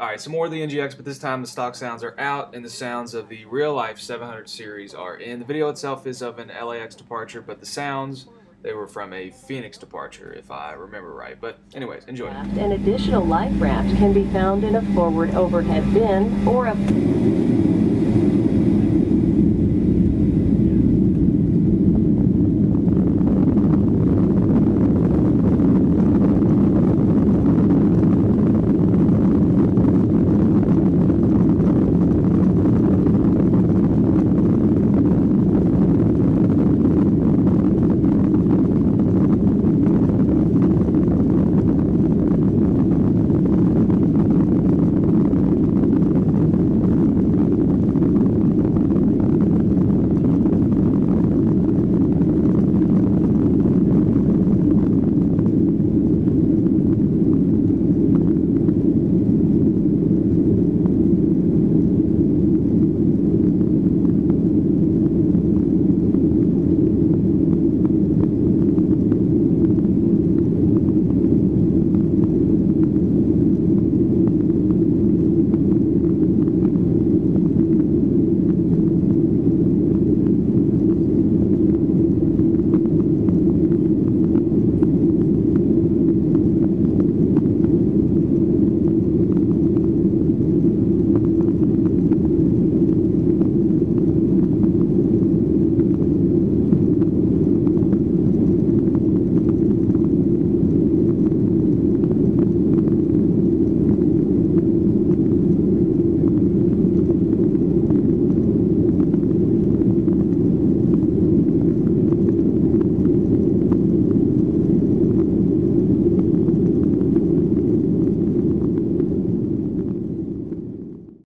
All right, some more of the NGX, but this time the stock sounds are out and the sounds of the real life 700 series are in. The video itself is of an LAX departure, but the sounds, they were from a Phoenix departure, if I remember right. But, anyways, enjoy. An additional life raft can be found in a forward overhead bin or a